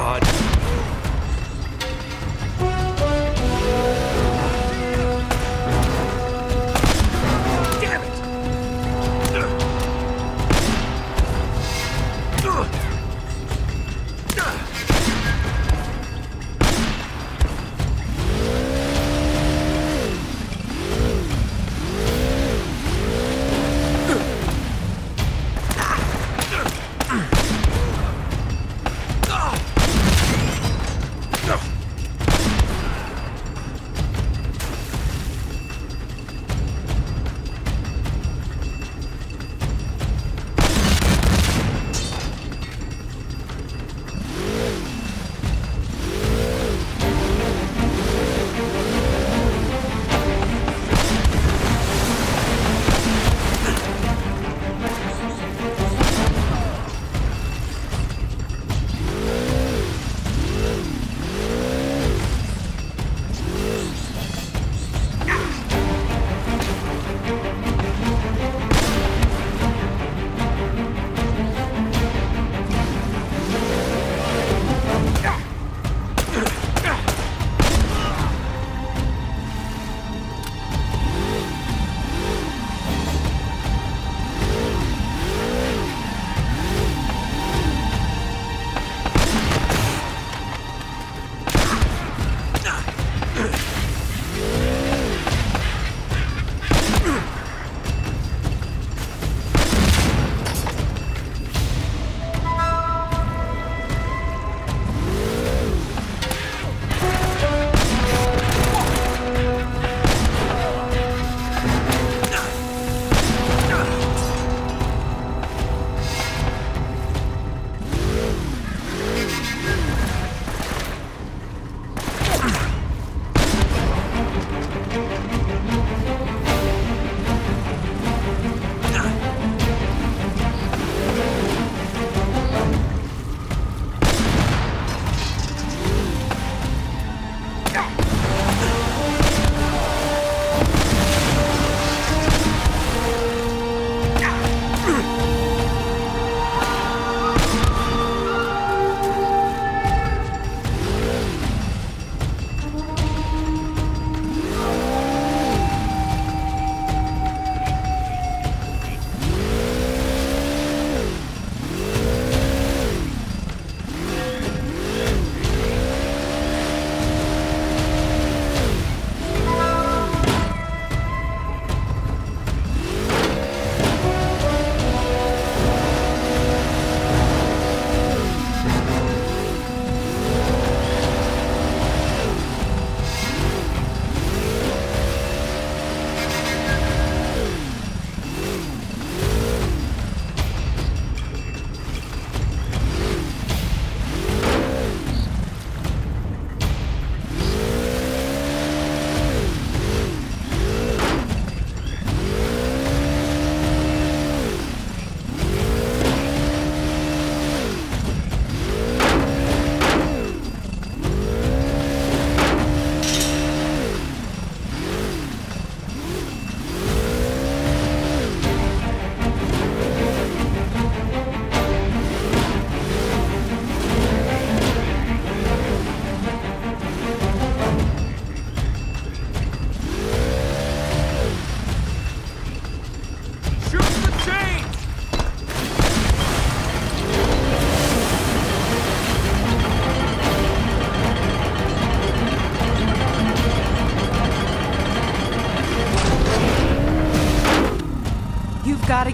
God.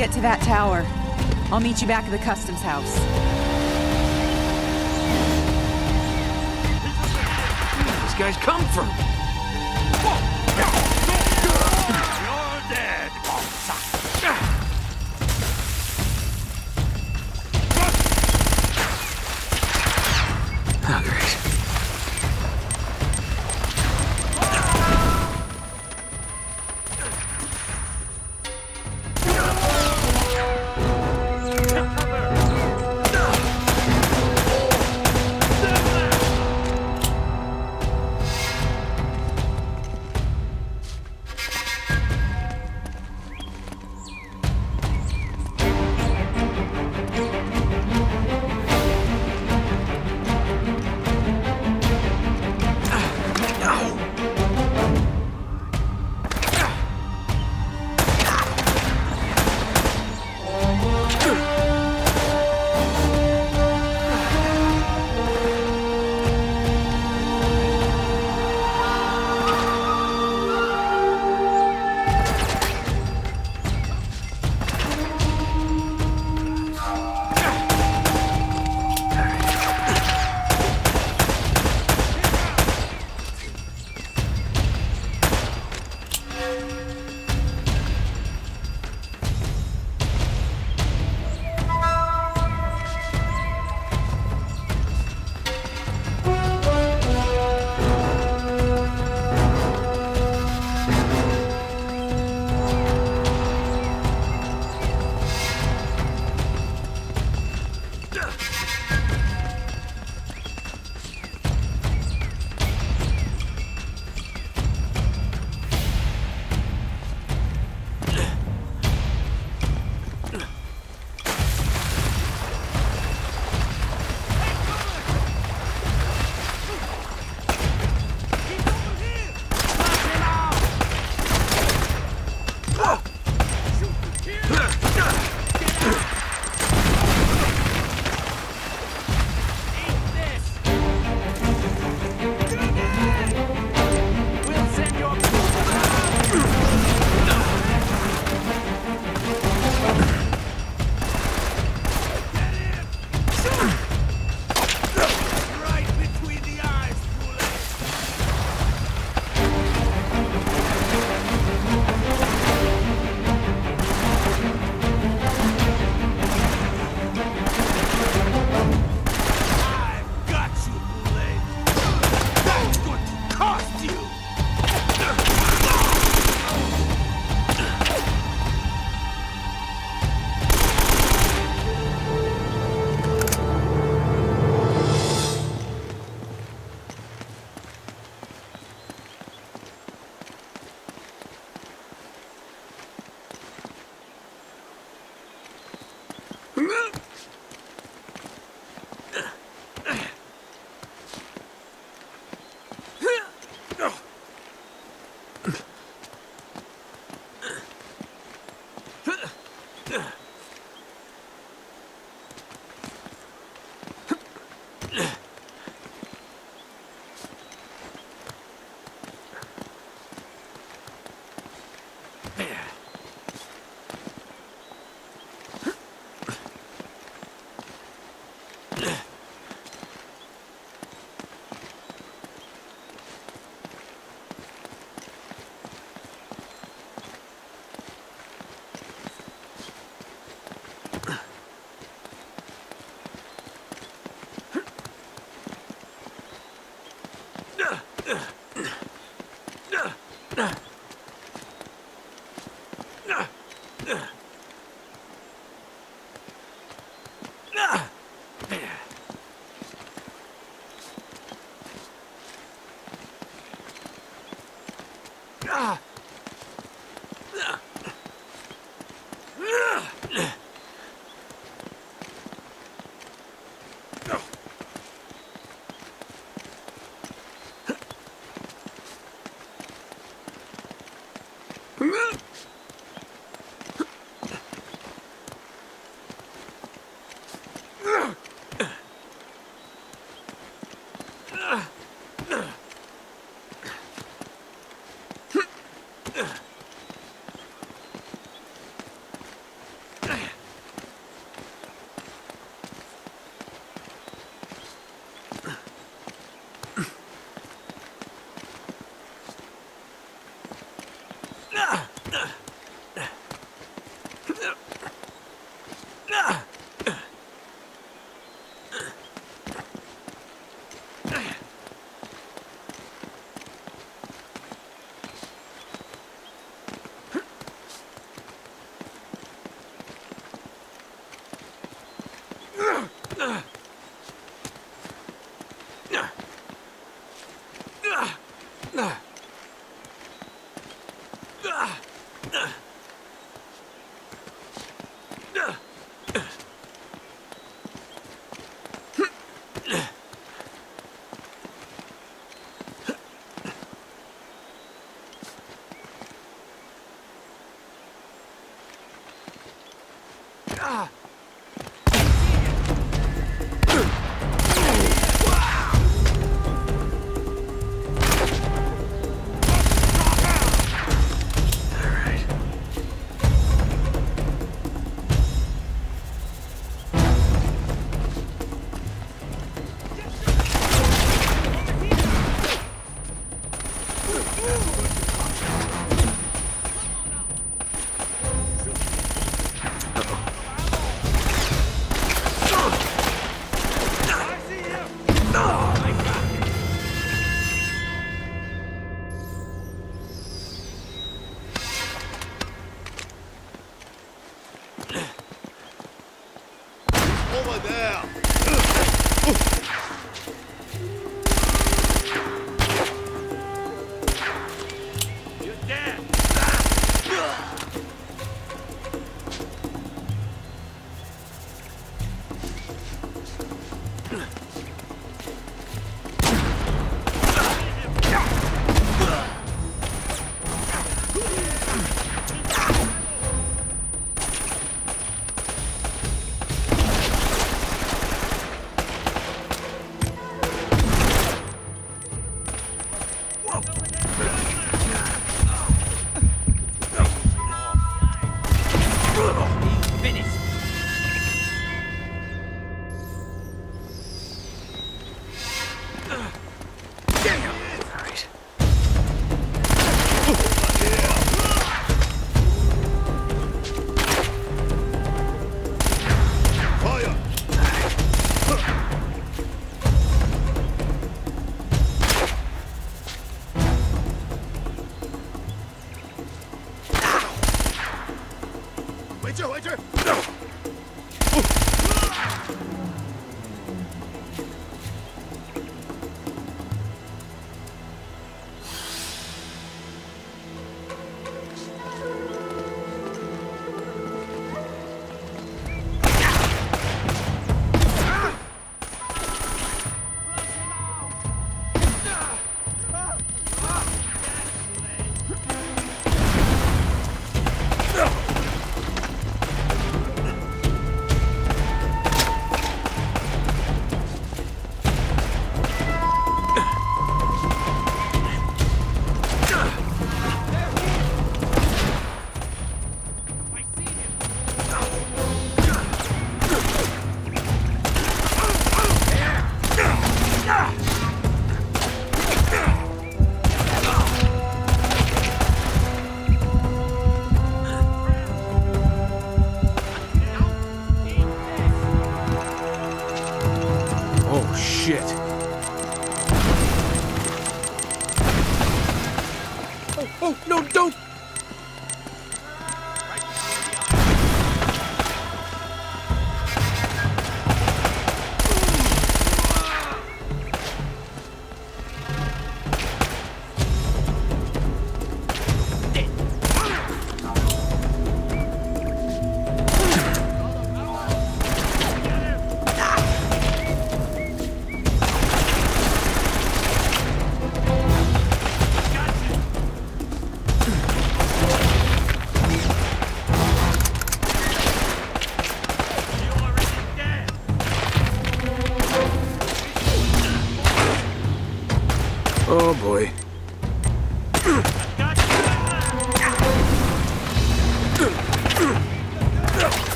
Get to that tower. I'll meet you back at the customs house. These guys come from?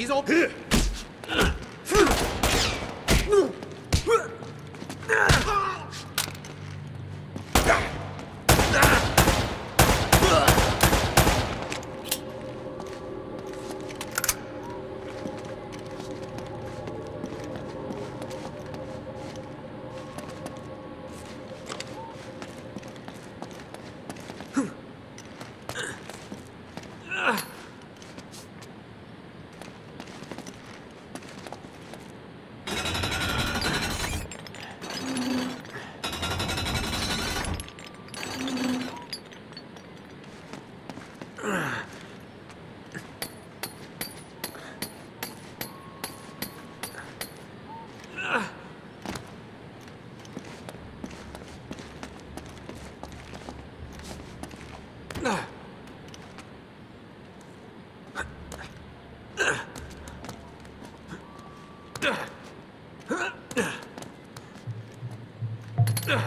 He's all here.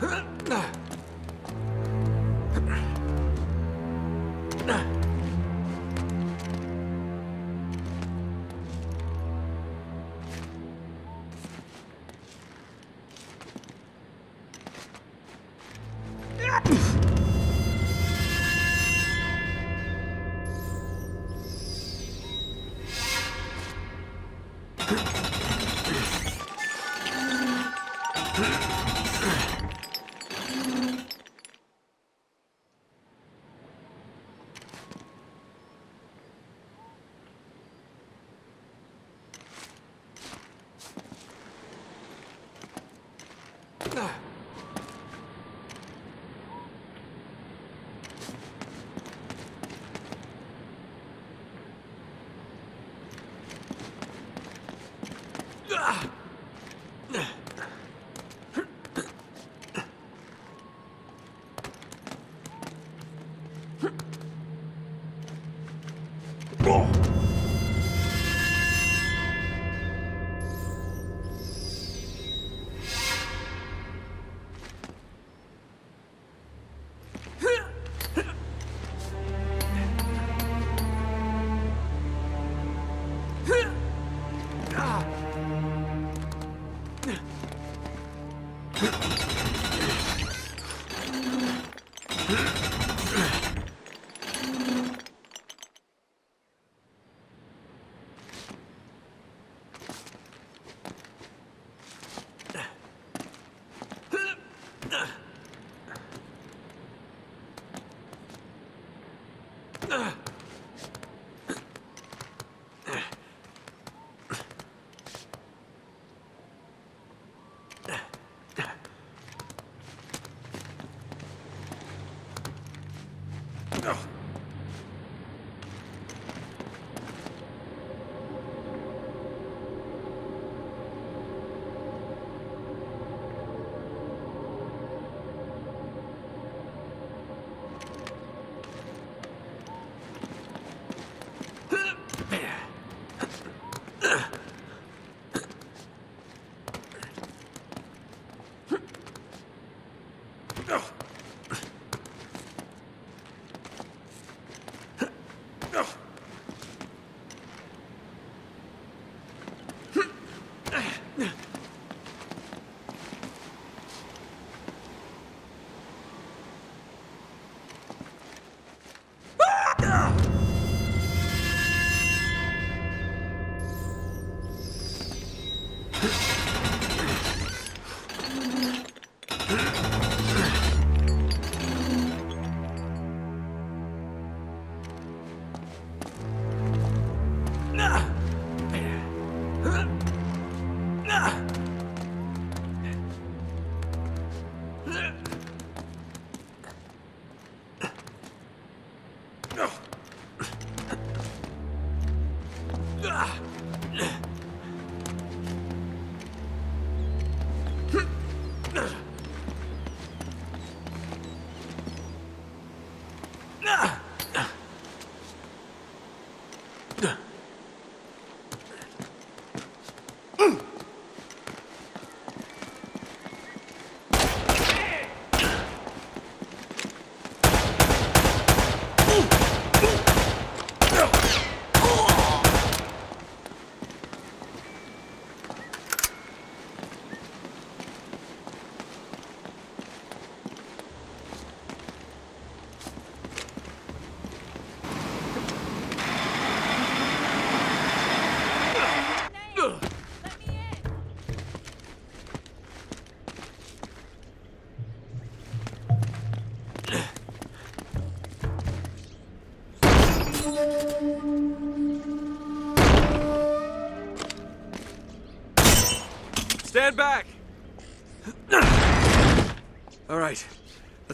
Huh?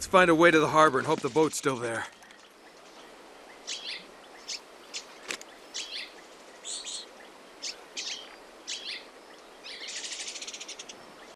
Let's find a way to the harbor and hope the boat's still there.